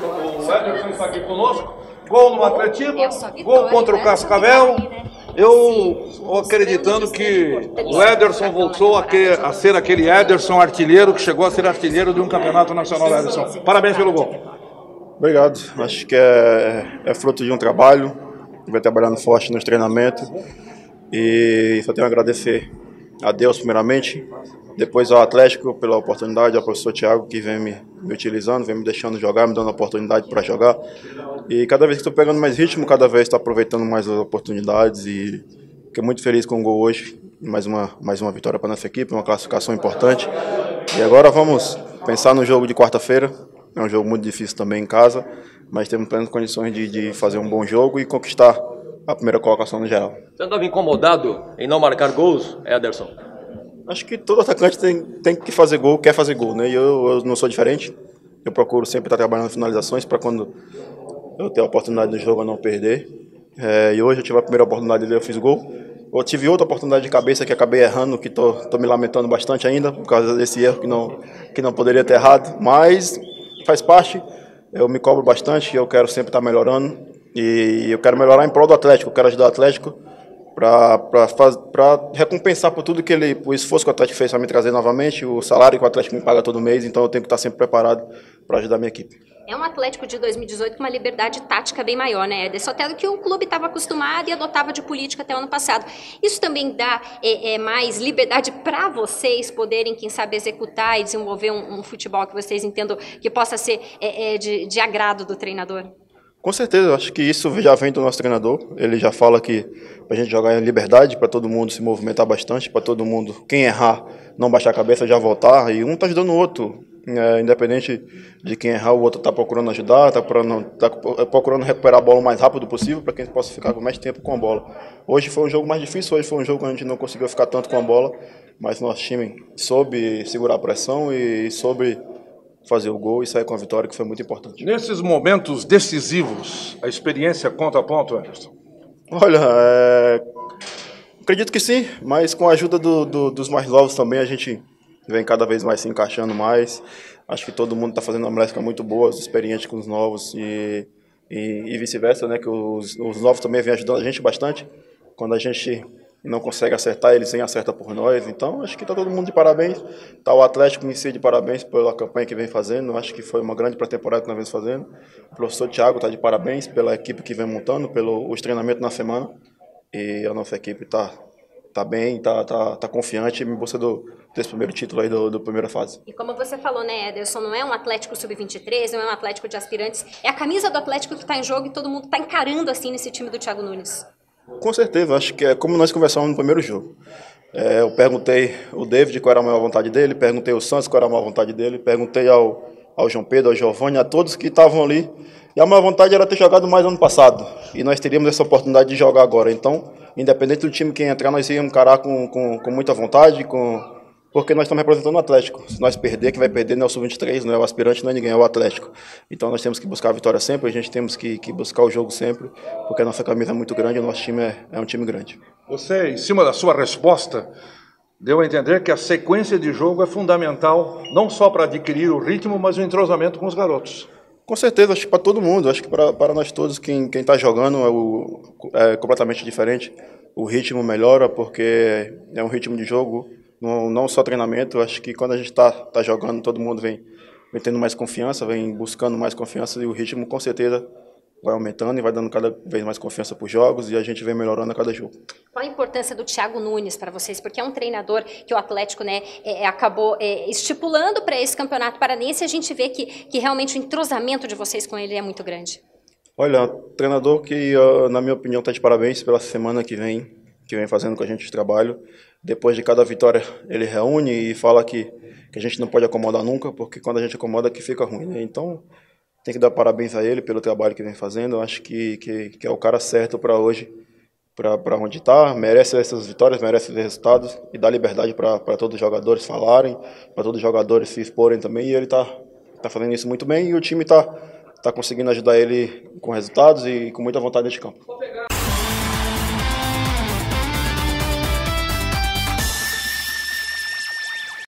o Ederson está aqui conosco. Gol no Atlético, gol contra o Cascavel. Eu estou acreditando que o Ederson voltou a, que, a, ser aquele Ederson artilheiro que chegou a ser artilheiro de um campeonato nacional, Ederson. Parabéns pelo gol. Obrigado. Acho que é, é fruto de um trabalho. Vai trabalhando forte nos treinamentos. E só tenho a agradecer a Deus, primeiramente, depois ao Atlético pela oportunidade, ao professor Thiago que vem me, me utilizando, vem me deixando jogar, me dando oportunidade para jogar. E cada vez que estou pegando mais ritmo, cada vez estou aproveitando mais as oportunidades e fiquei muito feliz com o gol hoje. Mais uma, mais uma vitória para nossa equipe, uma classificação importante. E agora vamos pensar no jogo de quarta-feira. É um jogo muito difícil também em casa, mas temos plenas condições de, de fazer um bom jogo e conquistar a primeira colocação no geral. Você estava incomodado em não marcar gols, Ederson? Acho que todo atacante tem, tem que fazer gol, quer fazer gol, né? E eu, eu não sou diferente. Eu procuro sempre estar trabalhando finalizações para quando eu ter a oportunidade do jogo eu não perder. É, e hoje eu tive a primeira oportunidade dele, eu fiz gol. Eu tive outra oportunidade de cabeça que acabei errando, que tô, tô me lamentando bastante ainda por causa desse erro que não, que não poderia ter errado. Mas faz parte, eu me cobro bastante, eu quero sempre estar melhorando. E eu quero melhorar em prol do Atlético, eu quero ajudar o Atlético para recompensar por tudo que ele, o esforço que o Atlético fez para me trazer novamente, o salário que o Atlético me paga todo mês, então eu tenho que estar sempre preparado para ajudar a minha equipe. É um Atlético de 2018 com uma liberdade tática bem maior, né, Ederson? Até do que o clube estava acostumado e adotava de política até o ano passado. Isso também dá é, é mais liberdade para vocês poderem, quem sabe, executar e desenvolver um, um, futebol que vocês entendam que possa ser é, é de, de agrado do treinador? Com certeza, eu acho que isso já vem do nosso treinador. Ele já fala que para a gente jogar em liberdade, para todo mundo se movimentar bastante, para todo mundo, quem errar, não baixar a cabeça, já voltar. E um está ajudando o outro. É, independente de quem errar, o outro está procurando ajudar, está procurando, tá procurando recuperar a bola o mais rápido possível para que a gente possa ficar com mais tempo com a bola. Hoje foi um jogo mais difícil, hoje foi um jogo que a gente não conseguiu ficar tanto com a bola, mas nosso time soube segurar a pressão e soube fazer o gol e sair com a vitória, que foi muito importante. Nesses momentos decisivos, a experiência conta a ponto, Anderson? Olha, é... acredito que sim, mas com a ajuda do, do, dos mais novos também, a gente vem cada vez mais se encaixando mais. Acho que todo mundo está fazendo uma mescla muito boa, os experientes com os novos e, e, e vice-versa, né? Que os, os novos também vêm ajudando a gente bastante. Quando a gente não consegue acertar, eles vêm acerta por nós. Então, acho que está todo mundo de parabéns. Está o Atlético em si de parabéns pela campanha que vem fazendo. Acho que foi uma grande pré-temporada que nós vemos fazendo. O professor Thiago está de parabéns pela equipe que vem montando, pelos treinamentos na semana. E a nossa equipe está tá bem, tá, tá, tá confiante em busca do, desse primeiro título aí do, do, primeira fase. E como você falou, né, Ederson, não é um Atlético sub-23, não é um Atlético de aspirantes, é a camisa do Atlético que está em jogo e todo mundo está encarando assim nesse time do Thiago Nunes. Com certeza, acho que é como nós conversamos no primeiro jogo. É, eu perguntei o David qual era a maior vontade dele, perguntei o Santos qual era a maior vontade dele, perguntei ao, ao João Pedro, ao Giovanni, a todos que estavam ali. E a maior vontade era ter jogado mais ano passado. E nós teríamos essa oportunidade de jogar agora. Então, independente do time que entrar, nós íamos encarar com, com, com muita vontade, com, porque nós estamos representando o Atlético. Se nós perder, quem vai perder não é o Sub-23, não é o aspirante, não é ninguém, é o Atlético. Então nós temos que buscar a vitória sempre, a gente temos que, que buscar o jogo sempre, porque a nossa camisa é muito grande, o nosso time é, é um time grande. Você, em cima da sua resposta, deu a entender que a sequência de jogo é fundamental, não só para adquirir o ritmo, mas o entrosamento com os garotos. Com certeza, acho que para todo mundo, acho que para, para nós todos, quem está jogando é, o, é completamente diferente. O ritmo melhora porque é um ritmo de jogo não, não só treinamento, acho que quando a gente está tá jogando, todo mundo vem, vem tendo mais confiança, vem buscando mais confiança e o ritmo com certeza vai aumentando e vai dando cada vez mais confiança para os jogos e a gente vem melhorando a cada jogo. Qual a importância do Thiago Nunes para vocês? Porque é um treinador que o Atlético né, é, é acabou é, estipulando para esse campeonato paranense e a gente vê que, que realmente o entrosamento de vocês com ele é muito grande. Olha, treinador que, na minha opinião, está de parabéns pela semana que vem, que vem fazendo com a gente de trabalho. Depois de cada vitória, ele reúne e fala que, que a gente não pode acomodar nunca, porque quando a gente acomoda que fica ruim. Né? Então, tem que dar parabéns a ele pelo trabalho que vem fazendo. Eu acho que, que, que é o cara certo para hoje, para onde está. Merece essas vitórias, merece esses resultados e dá liberdade para todos os jogadores falarem, para todos os jogadores se exporem também. E ele está tá fazendo isso muito bem e o time está tá conseguindo ajudar ele com resultados e com muita vontade neste campo.